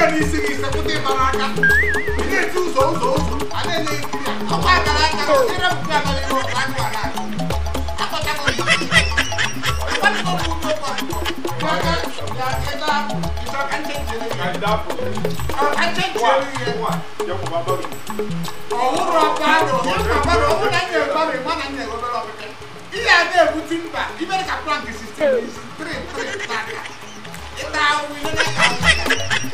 na-erisi gị isekwụta ịbara aka ị na-eti ụzọ ụzọ ụzọ a na-enye ikiri ya ọkwa akara akara ere mkpụrụ akara ihe ọkwa akara akara akọtakọ ya akọtakọ bụ ụzọ ọkwa maka ya ịda apụ ịchọ ka nche nchere ya ka nche nchere ya ọhụrụ ọkwa ahụ ọhụrụ ọkwa ahụ ọhụrụ anyị na-egbarụ ịgba na nna egobere ọkpụkpe ihe a na-ebutu mba ibere ka plank 63 3 3 ịta ahụhụ ihe na